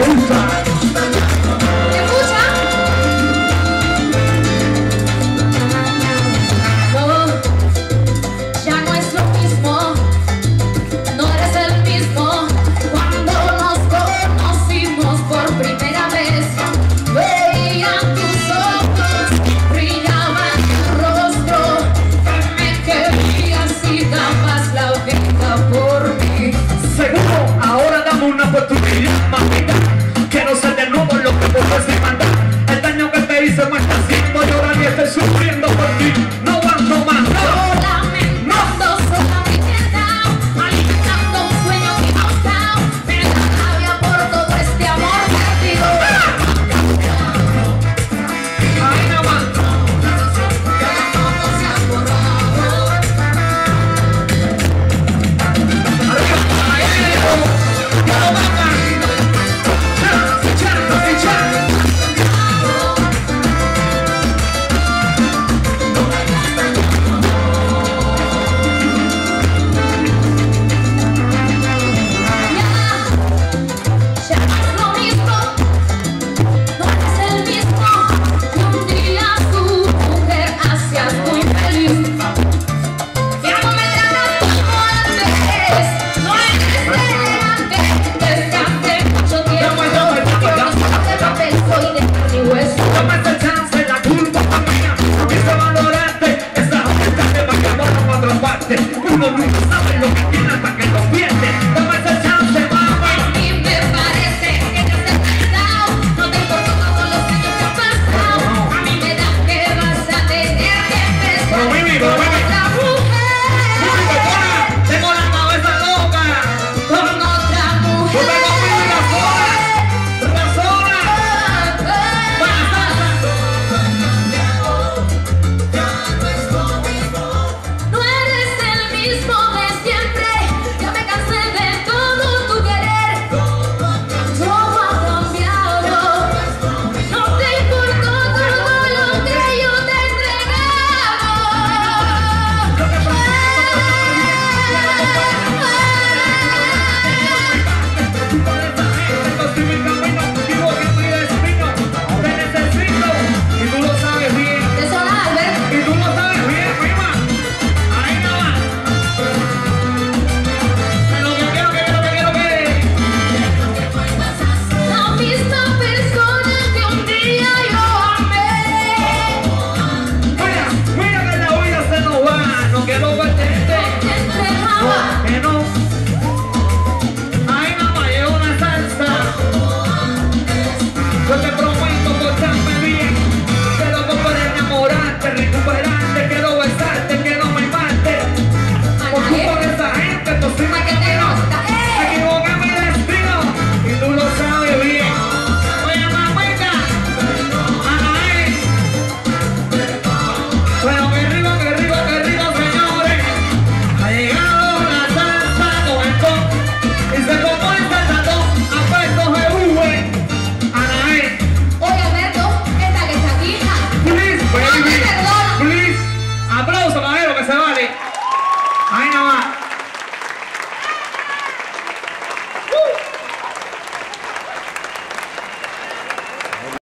escucha? No, ya no es lo mismo, no eres el mismo. Cuando nos conocimos por primera vez, veía tus ojos, brillaba tu rostro, me querías y dabas la vida por mí. Seguro, ahora dame una oportunidad, mamita.